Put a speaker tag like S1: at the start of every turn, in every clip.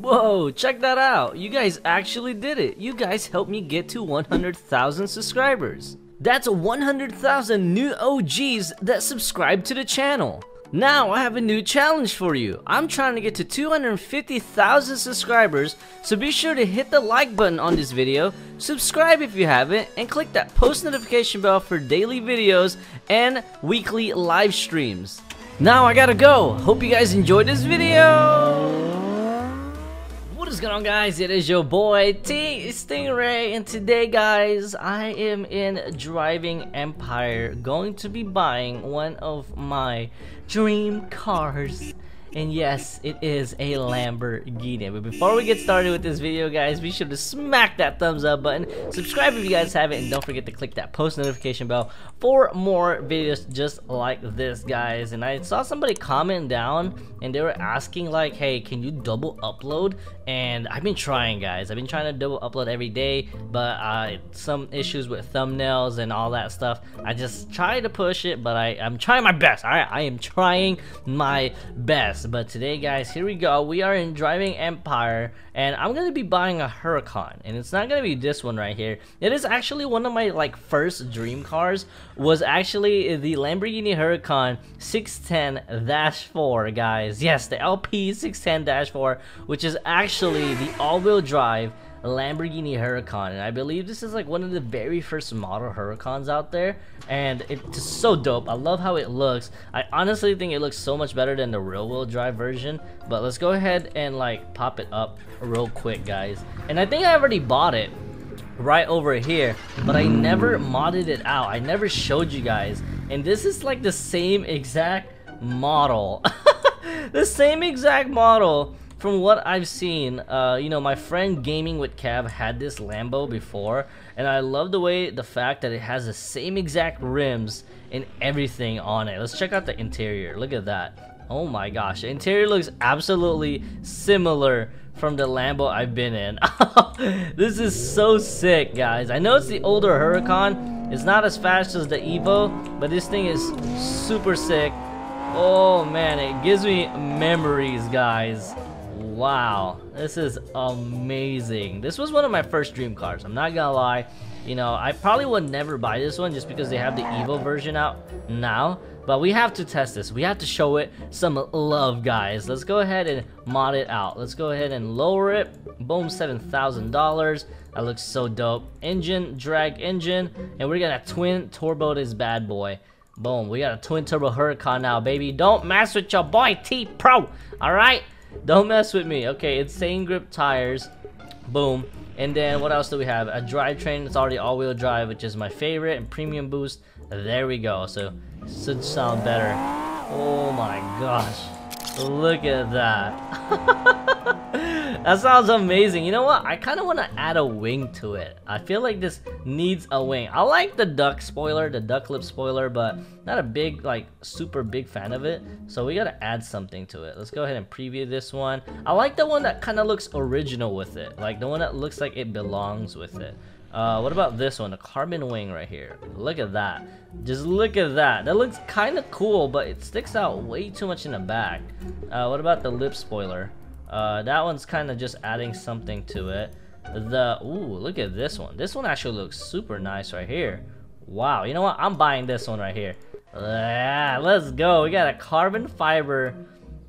S1: Whoa, check that out. You guys actually did it. You guys helped me get to 100,000 subscribers. That's 100,000 new OGs that subscribe to the channel. Now I have a new challenge for you. I'm trying to get to 250,000 subscribers, so be sure to hit the like button on this video, subscribe if you haven't, and click that post notification bell for daily videos and weekly live streams. Now I gotta go. Hope you guys enjoyed this video. What is going on guys? It is your boy T Stingray and today guys I am in Driving Empire going to be buying one of my dream cars and yes, it is a Lamborghini. But before we get started with this video, guys, be sure to smack that thumbs up button. Subscribe if you guys haven't, and don't forget to click that post notification bell for more videos just like this, guys. And I saw somebody comment down, and they were asking like, hey, can you double upload? And I've been trying, guys. I've been trying to double upload every day, but uh, some issues with thumbnails and all that stuff. I just try to push it, but I, I'm trying my best. Right, I am trying my best but today guys here we go. We are in driving empire and i'm gonna be buying a huracan and it's not gonna be this one right here. It is actually one of my like first dream cars was actually the lamborghini huracan 610-4 guys. Yes the lp 610-4 which is actually the all-wheel drive Lamborghini Huracan and I believe this is like one of the very first model Huracans out there and it's so dope. I love how it looks. I honestly think it looks so much better than the real wheel drive version but let's go ahead and like pop it up real quick guys. And I think I already bought it right over here but I never modded it out. I never showed you guys. And this is like the same exact model. The same exact model from what I've seen, uh, you know, my friend Gaming with Kev had this Lambo before, and I love the way, the fact that it has the same exact rims and everything on it. Let's check out the interior. Look at that. Oh my gosh, the interior looks absolutely similar from the Lambo I've been in. this is so sick, guys. I know it's the older Huracan. It's not as fast as the Evo, but this thing is super sick. Oh man, it gives me memories, guys. Wow, this is amazing. This was one of my first dream cars, I'm not gonna lie. You know, I probably would never buy this one just because they have the Evo version out now. But we have to test this. We have to show it some love, guys. Let's go ahead and mod it out. Let's go ahead and lower it. Boom, $7,000. That looks so dope. Engine, drag engine. And we're gonna twin turbo this bad boy. Boom, we got a twin turbo Huracan now, baby. Don't mess with your boy T-Pro, alright? Don't mess with me. Okay, insane grip tires. Boom. And then what else do we have? A drivetrain. that's already all-wheel drive, which is my favorite. And premium boost. There we go. So should sound better. Oh my gosh. Look at that. that sounds amazing. You know what? I kind of want to add a wing to it. I feel like this needs a wing. I like the duck spoiler, the duck lip spoiler, but not a big, like, super big fan of it. So we got to add something to it. Let's go ahead and preview this one. I like the one that kind of looks original with it. Like the one that looks like it belongs with it. Uh, what about this one? The carbon wing right here. Look at that. Just look at that. That looks kind of cool, but it sticks out way too much in the back. Uh, what about the lip spoiler? Uh, that one's kind of just adding something to it. The, ooh, look at this one. This one actually looks super nice right here. Wow, you know what? I'm buying this one right here. Yeah, let's go. We got a carbon fiber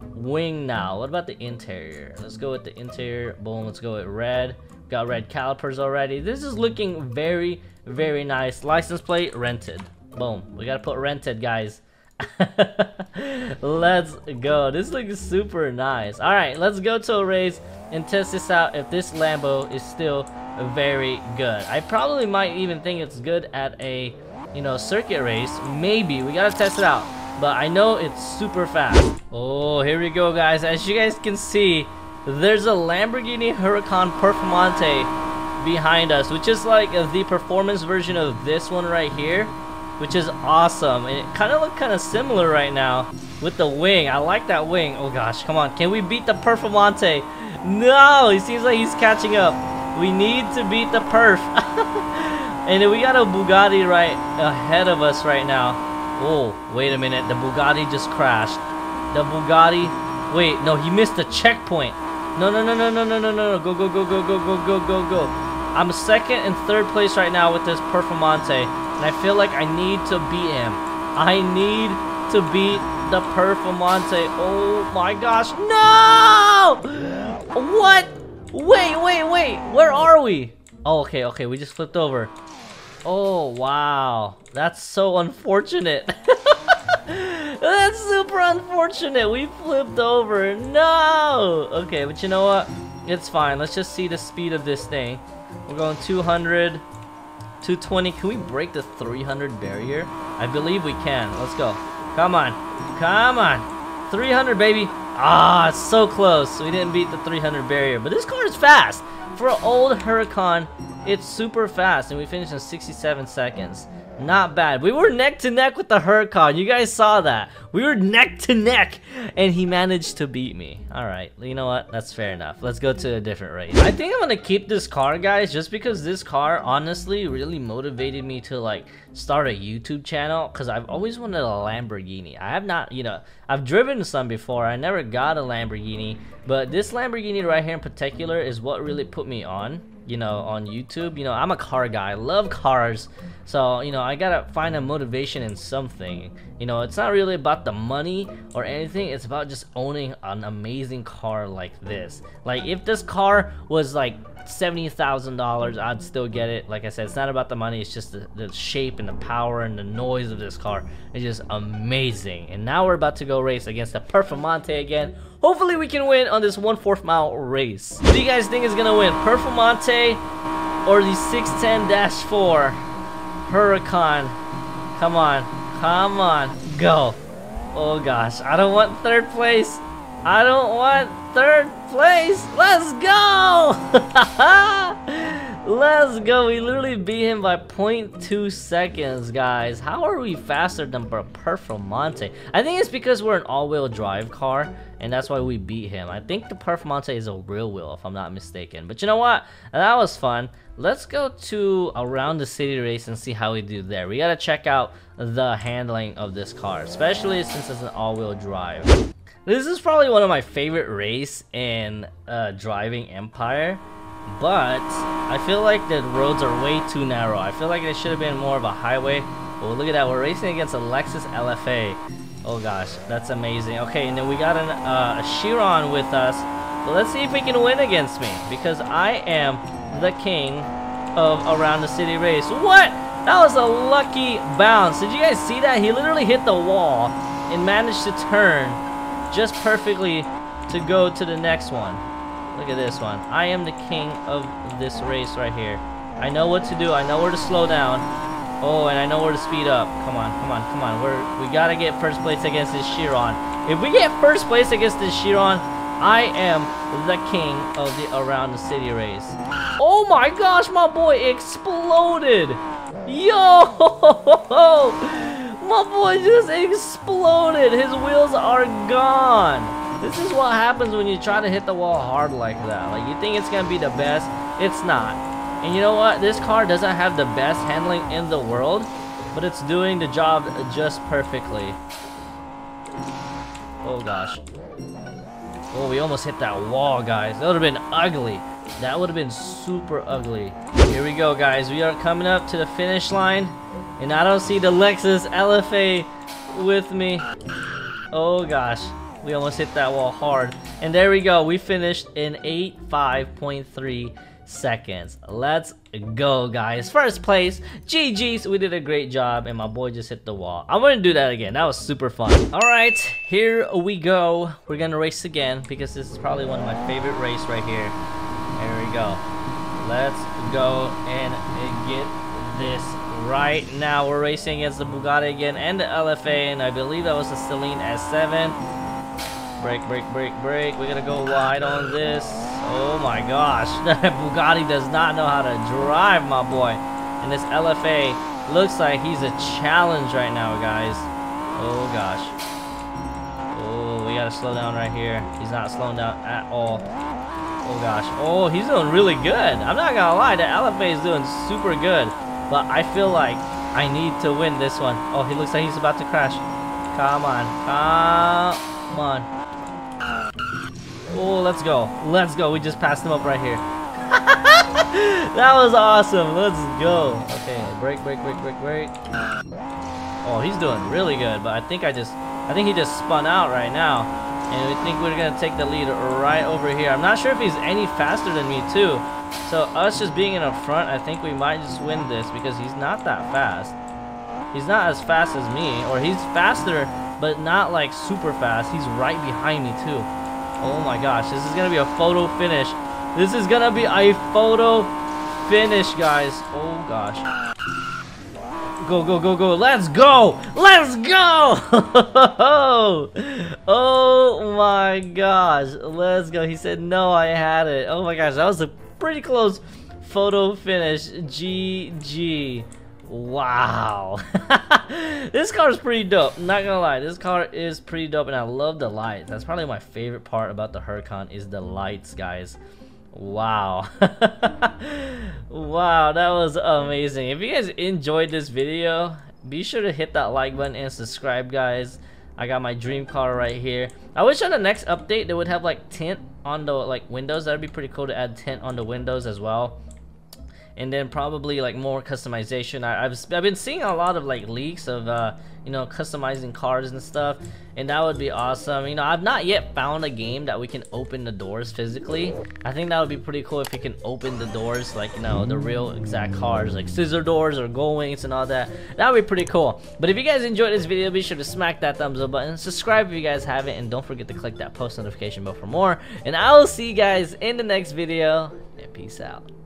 S1: wing now. What about the interior? Let's go with the interior. Boom, let's go with red. Got red calipers already. This is looking very, very nice. License plate, rented. Boom. We gotta put rented, guys. Let's go. This looks super nice. Alright, let's go to a race and test this out if this Lambo is still very good. I probably might even think it's good at a, you know, circuit race. Maybe. We gotta test it out. But I know it's super fast. Oh, here we go, guys. As you guys can see, there's a Lamborghini Huracan Performante behind us, which is like the performance version of this one right here, which is awesome. And it kind of look kind of similar right now with the wing. I like that wing. Oh gosh, come on. Can we beat the Performante? No, he seems like he's catching up. We need to beat the Perf. and we got a Bugatti right ahead of us right now. Oh, wait a minute. The Bugatti just crashed. The Bugatti... Wait, no, he missed the checkpoint. No, no, no, no, no, no, no, no. Go, go, go, go, go, go, go, go, go. I'm second and third place right now with this Performante. And I feel like I need to beat him. I need to beat the Performante. Oh my gosh. No! What? Wait, wait, wait. Where are we? Oh, okay, okay. We just flipped over. Oh, wow. That's so unfortunate. That's super unfortunate. We flipped over. No! Okay, but you know what? It's fine. Let's just see the speed of this thing. We're going 200, 220. Can we break the 300 barrier? I believe we can. Let's go. Come on. Come on. 300, baby. Ah, so close. We didn't beat the 300 barrier. But this car is fast. For an old Huracan, it's super fast. And we finished in 67 seconds. Not bad. We were neck to neck with the Huracan. You guys saw that. We were neck to neck. And he managed to beat me. Alright, you know what? That's fair enough. Let's go to a different race. I think I'm to keep this car, guys. Just because this car, honestly, really motivated me to, like, start a YouTube channel. Because I've always wanted a Lamborghini. I have not, you know, I've driven some before. I never got a Lamborghini. But this Lamborghini right here in particular is what really put me on you know, on YouTube. You know, I'm a car guy. I love cars. So, you know, I gotta find a motivation in something. You know, it's not really about the money or anything. It's about just owning an amazing car like this. Like, if this car was like $70,000, I'd still get it. Like I said, it's not about the money. It's just the, the shape and the power and the noise of this car. It's just amazing. And now we're about to go race against the Performante again. Hopefully we can win on this one-fourth mile race. Who do you guys think is to win? Performante or the 610-4 Huracan? Come on. Come on. Go. Oh gosh. I don't want third place. I don't want third place. Let's go! Let's go. We literally beat him by 0.2 seconds, guys. How are we faster than Performante? I think it's because we're an all-wheel drive car, and that's why we beat him. I think the Performante is a real wheel, if I'm not mistaken. But you know what? That was fun. Let's go to around the city race and see how we do there. We gotta check out the handling of this car, especially since it's an all-wheel drive. This is probably one of my favorite race in uh, driving Empire but I feel like the roads are way too narrow. I feel like it should have been more of a highway. Oh, look at that. We're racing against a Lexus LFA. Oh gosh, that's amazing. Okay, and then we got an, uh, a Chiron with us. But let's see if we can win against me. Because I am the king of Around the City race. What? That was a lucky bounce. Did you guys see that? He literally hit the wall and managed to turn just perfectly to go to the next one. Look at this one. I am the king of this race right here. I know what to do. I know where to slow down. Oh, and I know where to speed up. Come on, come on, come on. We're, we gotta get first place against this Chiron. If we get first place against this Chiron, I am the king of the Around the City race. Oh my gosh, my boy exploded. Yo! My boy just exploded. His wheels are gone. This is what happens when you try to hit the wall hard like that. Like, you think it's going to be the best. It's not. And you know what? This car doesn't have the best handling in the world, but it's doing the job just perfectly. Oh, gosh. Oh, we almost hit that wall, guys. That would have been ugly. That would have been super ugly. Here we go, guys. We are coming up to the finish line. And I don't see the Lexus LFA with me. Oh, gosh. We almost hit that wall hard. And there we go. We finished in 8.5.3 seconds. Let's go, guys. First place. GG's. We did a great job. And my boy just hit the wall. I'm going to do that again. That was super fun. All right. Here we go. We're going to race again. Because this is probably one of my favorite race right here. Here we go. Let's go and get this right now. We're racing against the Bugatti again and the LFA. And I believe that was the Saleen S7. Brake, brake, brake, brake. We're gonna go wide on this. Oh my gosh. That Bugatti does not know how to drive, my boy. And this LFA looks like he's a challenge right now, guys. Oh gosh. Oh, we gotta slow down right here. He's not slowing down at all. Oh gosh. Oh, he's doing really good. I'm not gonna lie, the LFA is doing super good. But I feel like I need to win this one. Oh, he looks like he's about to crash. Come on. Come on. Oh, let's go. Let's go. We just passed him up right here. that was awesome. Let's go. Okay, brake, brake, brake, brake, brake. Oh, he's doing really good, but I think I just, I think he just spun out right now. And we think we're gonna take the lead right over here. I'm not sure if he's any faster than me too. So us just being in the front, I think we might just win this because he's not that fast. He's not as fast as me, or he's faster, but not like super fast. He's right behind me too. Oh my gosh, this is gonna be a photo finish. This is gonna be a photo finish, guys. Oh gosh. Go, go, go, go. Let's go! Let's go! oh my gosh. Let's go. He said, no, I had it. Oh my gosh, that was a pretty close photo finish. GG. Wow. this car is pretty dope. Not gonna lie, this car is pretty dope and I love the lights. That's probably my favorite part about the Huracan is the lights, guys. Wow. wow, that was amazing. If you guys enjoyed this video, be sure to hit that like button and subscribe, guys. I got my dream car right here. I wish on the next update they would have like tint on the like windows. That'd be pretty cool to add tint on the windows as well and then probably like more customization. I, have I've been seeing a lot of like leaks of uh, you know customizing cars and stuff and that would be awesome. You know I've not yet found a game that we can open the doors physically. I think that would be pretty cool if you can open the doors like you know the real exact cars like scissor doors or gull wings and all that. That would be pretty cool. But if you guys enjoyed this video be sure to smack that thumbs up button subscribe if you guys haven't and don't forget to click that post notification bell for more. And I will see you guys in the next video. And peace out